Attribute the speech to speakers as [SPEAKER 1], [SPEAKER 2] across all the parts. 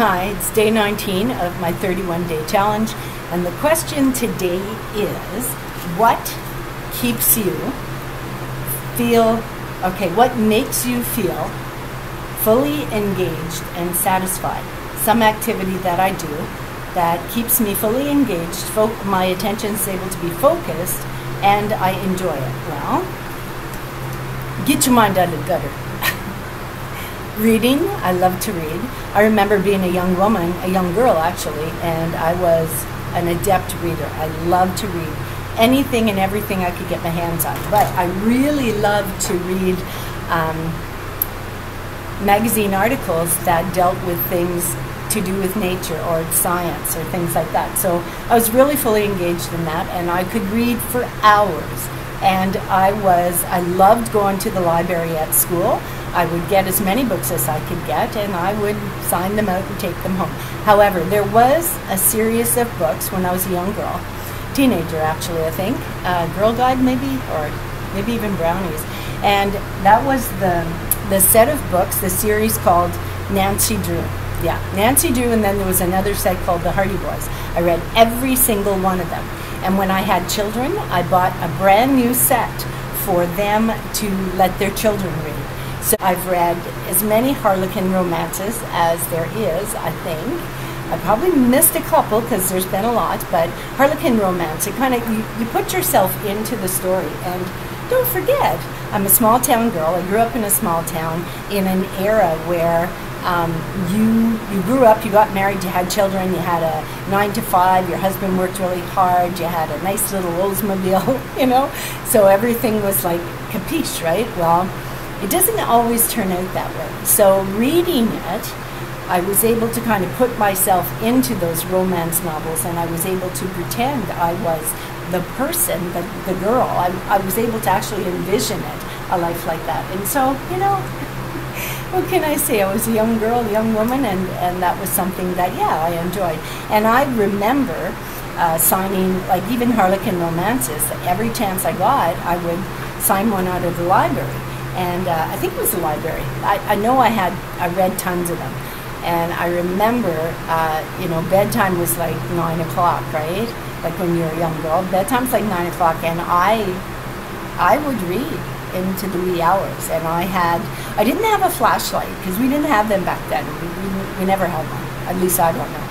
[SPEAKER 1] Hi, it's day 19 of my 31 day challenge. And the question today is what keeps you feel, okay, what makes you feel fully engaged and satisfied? Some activity that I do that keeps me fully engaged, my attention is able to be focused, and I enjoy it. Well, get your mind out of the gutter. Reading, I love to read. I remember being a young woman, a young girl actually, and I was an adept reader. I loved to read anything and everything I could get my hands on. But I really loved to read um, magazine articles that dealt with things to do with nature or science or things like that. So I was really fully engaged in that, and I could read for hours. And I was, I loved going to the library at school. I would get as many books as I could get, and I would sign them out and take them home. However, there was a series of books when I was a young girl, teenager actually, I think, uh, Girl Guide maybe, or maybe even Brownies, and that was the the set of books, the series called Nancy Drew. Yeah, Nancy Drew, and then there was another set called The Hardy Boys. I read every single one of them, and when I had children, I bought a brand new set for them to let their children read. So I've read as many Harlequin romances as there is, I think. I probably missed a couple because there's been a lot, but Harlequin romance, it kind of, you, you put yourself into the story. And don't forget, I'm a small town girl. I grew up in a small town in an era where um, you you grew up, you got married, you had children, you had a nine to five. Your husband worked really hard. You had a nice little Oldsmobile, you know. So everything was like capiche, right? Well, it doesn't always turn out that way. So reading it, I was able to kind of put myself into those romance novels, and I was able to pretend I was the person, the, the girl. I, I was able to actually envision it, a life like that. And so, you know, what can I say? I was a young girl, a young woman, and, and that was something that, yeah, I enjoyed. And I remember uh, signing, like even Harlequin romances, every chance I got, I would sign one out of the library and uh, I think it was the library. I, I know I had I read tons of them, and I remember uh, you know bedtime was like nine o'clock, right? Like when you're a young girl, bedtime's like nine o'clock, and I I would read into the wee hours, and I had I didn't have a flashlight because we didn't have them back then. We, we, we never had one. At least I don't know.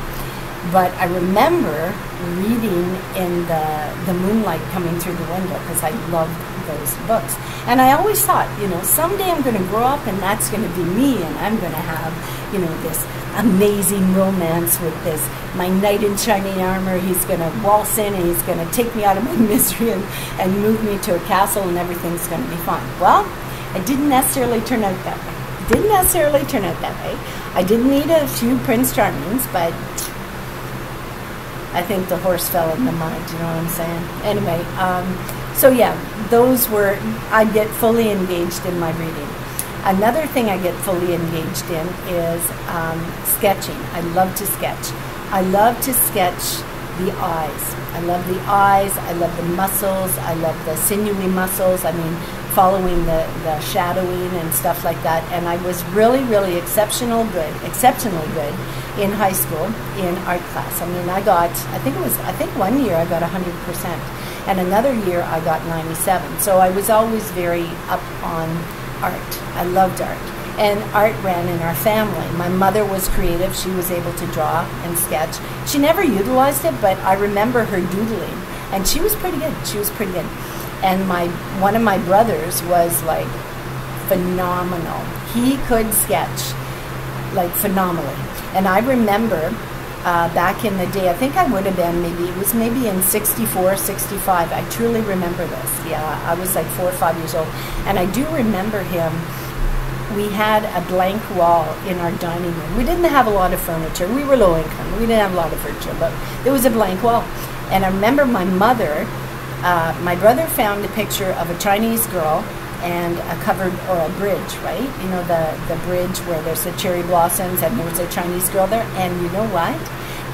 [SPEAKER 1] But I remember reading in the the moonlight coming through the window because I loved those books. And I always thought, you know, someday I'm going to grow up and that's going to be me and I'm going to have, you know, this amazing romance with this, my knight in shining armor. He's going to waltz in and he's going to take me out of my misery and, and move me to a castle and everything's going to be fine. Well, it didn't necessarily turn out that way. It didn't necessarily turn out that way. I did meet a few Prince Charmings, but I think the horse fell in the mud, you know what I'm saying? Anyway, um, so yeah, those were, I get fully engaged in my reading. Another thing I get fully engaged in is um, sketching. I love to sketch. I love to sketch the eyes. I love the eyes. I love the muscles. I love the sinewy muscles. I mean, following the, the shadowing and stuff like that. And I was really, really exceptional good, exceptionally good in high school in art class. I mean, I got, I think it was, I think one year I got 100% and another year I got 97. So I was always very up on art. I loved art. And art ran in our family. My mother was creative. She was able to draw and sketch. She never utilized it, but I remember her doodling. And she was pretty good. She was pretty good. And my one of my brothers was like phenomenal. He could sketch like phenomenally. And I remember uh, back in the day. I think I would have been maybe, it was maybe in 64, 65. I truly remember this. Yeah, I was like four or five years old. And I do remember him. We had a blank wall in our dining room. We didn't have a lot of furniture. We were low income. We didn't have a lot of furniture, but there was a blank wall. And I remember my mother, uh, my brother found a picture of a Chinese girl and a covered or a bridge, right? You know the the bridge where there's the cherry blossoms and there's a Chinese girl there. And you know what?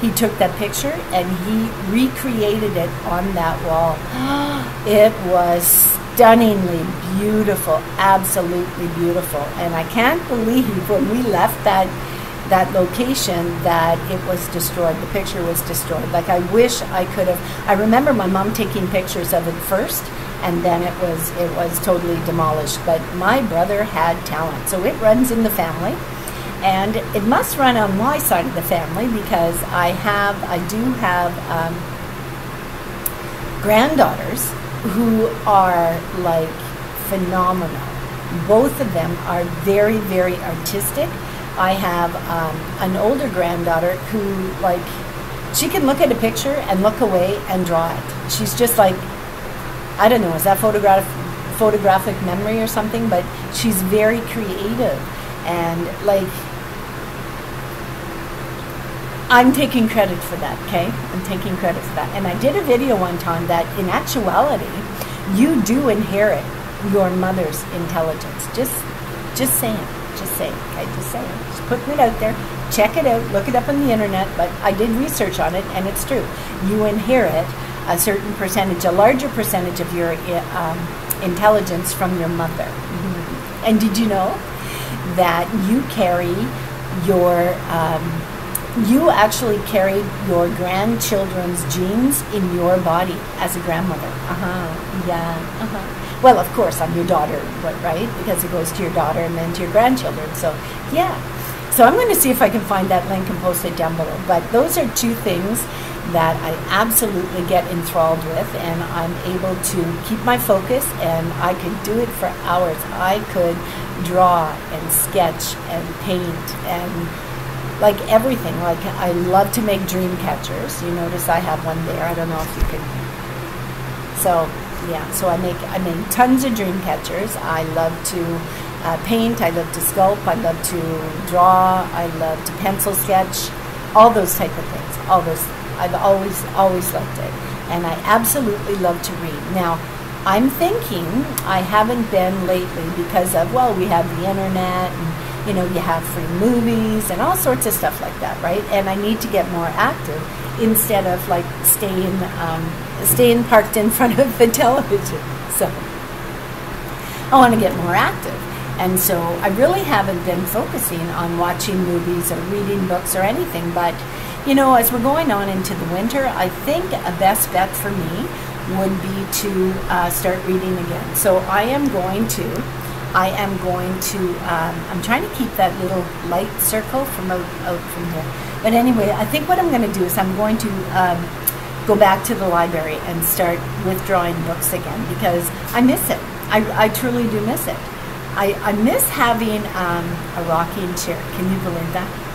[SPEAKER 1] He took that picture and he recreated it on that wall. it was stunningly beautiful, absolutely beautiful. And I can't believe when we left that that location that it was destroyed. The picture was destroyed. Like I wish I could have. I remember my mom taking pictures of it first, and then it was it was totally demolished. But my brother had talent, so it runs in the family, and it must run on my side of the family because I have I do have um, granddaughters who are like phenomenal. Both of them are very very artistic I have um, an older granddaughter who, like, she can look at a picture and look away and draw it. She's just like, I don't know, is that photograph, photographic memory or something? But she's very creative. And, like, I'm taking credit for that, okay? I'm taking credit for that. And I did a video one time that, in actuality, you do inherit your mother's intelligence. Just, just saying. Just saying. Okay, just saying. Just putting it out there. Check it out. Look it up on the internet. But I did research on it, and it's true. You inherit a certain percentage, a larger percentage of your um, intelligence from your mother. Mm-hmm. And did you know that you carry your um, you actually carry your grandchildren's genes in your body as a grandmother. Uh huh. Yeah. Uh huh. Well, of course, I'm your daughter, right? Because it goes to your daughter and then to your grandchildren. So, yeah. So I'm going to see if I can find that link and post it down below. But those are two things that I absolutely get enthralled with, and I'm able to keep my focus, and I could do it for hours. I could draw and sketch and paint and like everything. Like I love to make dream catchers. You notice I have one there. I don't know if you can. So yeah, so I make I make tons of dream catchers. I love to uh, paint. I love to sculpt. I love to draw. I love to pencil sketch. All those type of things. All those. I've always always loved it, and I absolutely love to read. Now, I'm thinking I haven't been lately because of well, we have the internet and you know you have free movies and all sorts of stuff like that, right? And I need to get more active instead of like staying um, staying parked in front of the television. So I want to get more active. And so I really haven't been focusing on watching movies or reading books or anything. But, you know, as we're going on into the winter, I think a best bet for me would be to uh, start reading again. So I am going to, I am going to, um, I'm trying to keep that little light circle from out, out from here. But anyway, I think what I'm going to do is I'm going to um, go back to the library and start withdrawing books again because I miss it. I, I truly do miss it. I, I miss having um, a rocking chair. Can you believe that?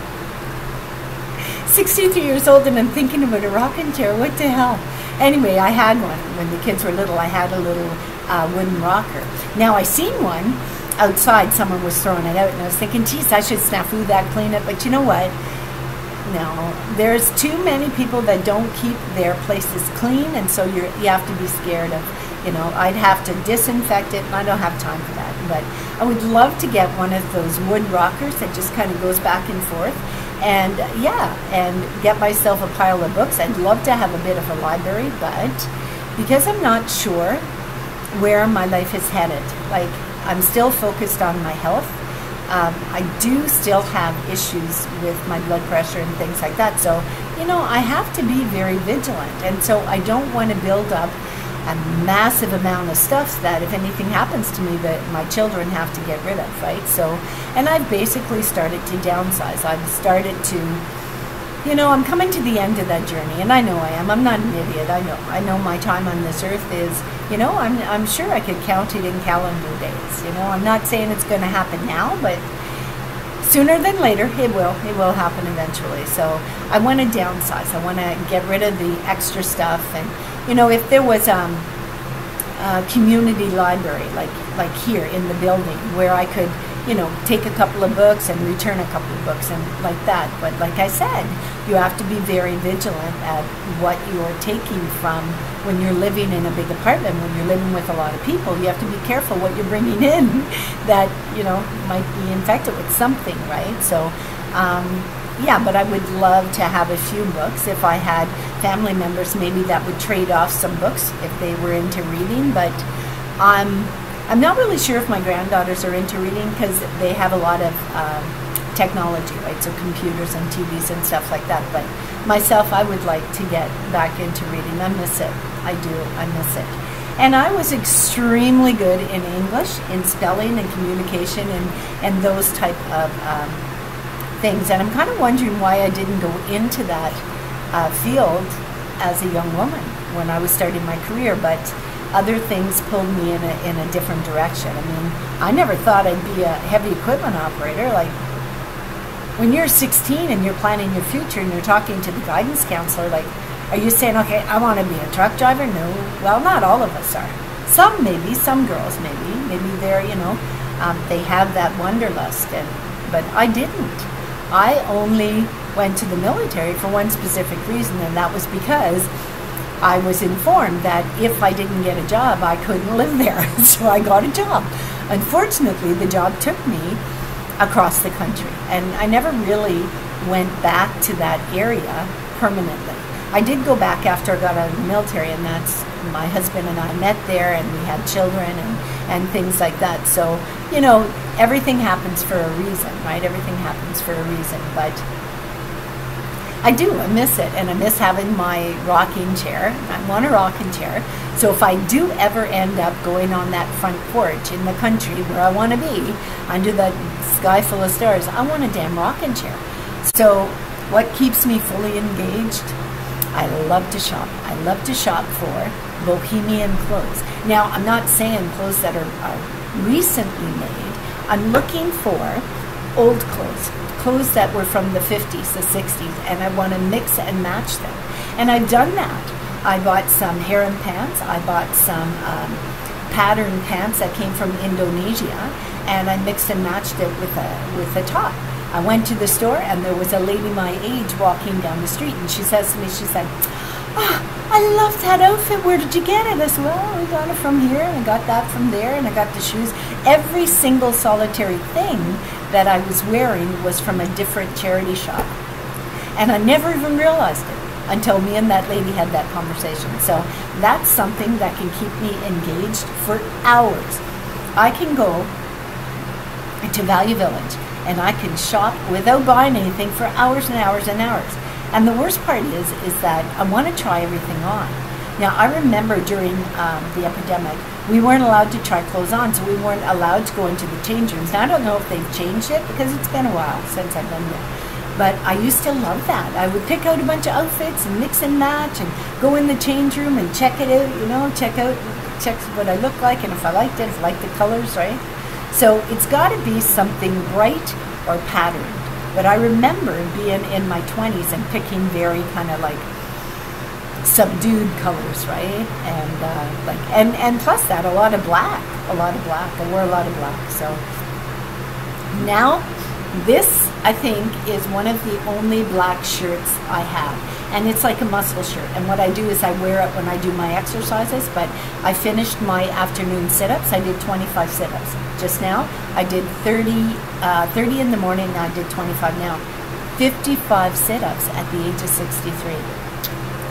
[SPEAKER 1] 63 years old and I'm thinking about a rocking chair. What the hell? Anyway, I had one when the kids were little. I had a little uh, wooden rocker. Now I seen one outside. Someone was throwing it out, and I was thinking, geez, I should snafu that, clean it. But you know what? No, there's too many people that don't keep their places clean, and so you you have to be scared of. You know, I'd have to disinfect it, and I don't have time for that. But I would love to get one of those wood rockers that just kind of goes back and forth, and yeah, and get myself a pile of books. I'd love to have a bit of a library, but because I'm not sure where my life is headed, like I'm still focused on my health um, I do still have issues with my blood pressure and things like that. So, you know, I have to be very vigilant. And so I don't want to build up a massive amount of stuff that if anything happens to me that my children have to get rid of, right? So, and I've basically started to downsize. I've started to, you know, I'm coming to the end of that journey, and I know I am. I'm not an idiot. I know. I know my time on this earth is you know, I'm, I'm sure I could count it in calendar days. You know, I'm not saying it's going to happen now, but sooner than later, it will. It will happen eventually. So I want to downsize. I want to get rid of the extra stuff. And, you know, if there was um, a community library, like, like here in the building, where I could you know, take a couple of books and return a couple of books and like that. But like I said, you have to be very vigilant at what you're taking from when you're living in a big apartment, when you're living with a lot of people. You have to be careful what you're bringing in that, you know, might be infected with something, right? So, um, yeah, but I would love to have a few books. If I had family members, maybe that would trade off some books if they were into reading. But um, I'm not really sure if my granddaughters are into reading because they have a lot of um, technology, right? So computers and TVs and stuff like that. But myself, I would like to get back into reading. I miss it. I do. I miss it. And I was extremely good in English, in spelling and communication and, and those type of um, things. And I'm kind of wondering why I didn't go into that uh, field as a young woman when I was starting my career. But other things pulled me in a, in a different direction. I mean, I never thought I'd be a heavy equipment operator. Like, when you're 16 and you're planning your future and you're talking to the guidance counselor, like, are you saying, okay, I want to be a truck driver? No. Well, not all of us are. Some maybe, some girls maybe. Maybe they're, you know, um, they have that wanderlust. And, but I didn't. I only went to the military for one specific reason, and that was because I was informed that if I didn't get a job, I couldn't live there. so I got a job. Unfortunately, the job took me across the country, and I never really went back to that area permanently. I did go back after I got out of the military, and that's my husband and I met there, and we had children and, and things like that. So, you know, everything happens for a reason, right? Everything happens for a reason. But I do, I miss it, and I miss having my rocking chair. I want a rocking chair. So if I do ever end up going on that front porch in the country where I want to be, under that sky full of stars, I want a damn rocking chair. So what keeps me fully engaged? I love to shop. I love to shop for bohemian clothes. Now, I'm not saying clothes that are, are recently made. I'm looking for old clothes, clothes that were from the 50s, the 60s, and I want to mix and match them. And I've done that. I bought some harem pants. I bought some um, pattern pants that came from Indonesia, and I mixed and matched it with a with a top. I went to the store and there was a lady my age walking down the street and she says to me, she said, oh, I love that outfit. Where did you get it? I said, well, I got it from here and I got that from there and I got the shoes. Every single solitary thing that I was wearing was from a different charity shop. And I never even realized it until me and that lady had that conversation. So that's something that can keep me engaged for hours. I can go to Value Village and I can shop without buying anything for hours and hours and hours. And the worst part is, is that I want to try everything on. Now, I remember during um, the epidemic, we weren't allowed to try clothes on, so we weren't allowed to go into the change rooms. Now, I don't know if they've changed it because it's been a while since I've been there. But I used to love that. I would pick out a bunch of outfits and mix and match and go in the change room and check it out, you know, check out, check what I look like and if I liked it, if I liked the colors, right? So it's got to be something bright or patterned. But I remember being in my 20s and picking very kind of like subdued colors, right? And uh, like and and plus that a lot of black, a lot of black. I wore a lot of black. So now this I think is one of the only black shirts I have and it's like a muscle shirt. And what I do is I wear it when I do my exercises, but I finished my afternoon sit-ups. I did 25 sit-ups just now. I did 30, uh, 30 in the morning, and I did 25 now. 55 sit-ups at the age of 63.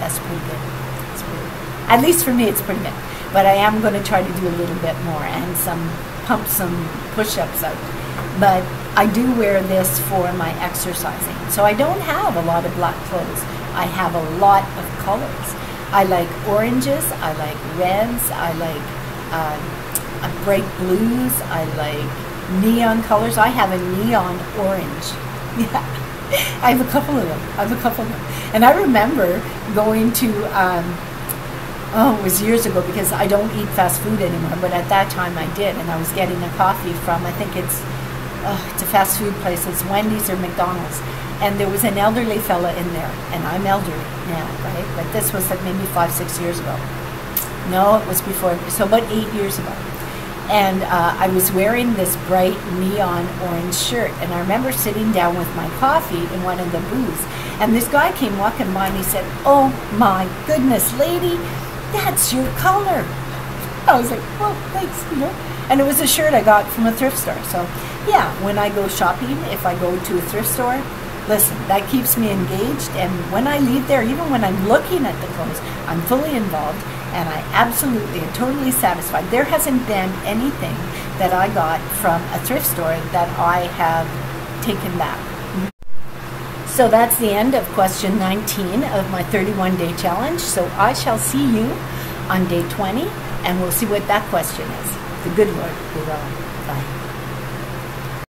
[SPEAKER 1] That's pretty good. That's pretty good. At least for me, it's pretty good. But I am going to try to do a little bit more and some pump some push-ups out. But I do wear this for my exercising. So I don't have a lot of black clothes. I have a lot of colors. I like oranges, I like reds, I like uh, bright blues, I like neon colors. I have a neon orange. Yeah. I have a couple of them. I have a couple of them. And I remember going to, um, oh, it was years ago because I don't eat fast food anymore, but at that time I did. And I was getting a coffee from, I think it's, uh, it's a fast food place, it's Wendy's or McDonald's and there was an elderly fella in there, and I'm elderly now, right? But this was like maybe five, six years ago. No, it was before, so about eight years ago. And uh, I was wearing this bright neon orange shirt, and I remember sitting down with my coffee in one of the booths, and this guy came walking by and he said, "Oh my goodness, lady, that's your color." I was like, "Well, thanks," you know. And it was a shirt I got from a thrift store. So, yeah, when I go shopping, if I go to a thrift store, listen, that keeps me engaged. And when I leave there, even when I'm looking at the clothes, I'm fully involved and I absolutely am totally satisfied. There hasn't been anything that I got from a thrift store that I have taken back. So that's the end of question 19 of my 31 day challenge. So I shall see you on day 20 and we'll see what that question is. The good Lord will. Bye.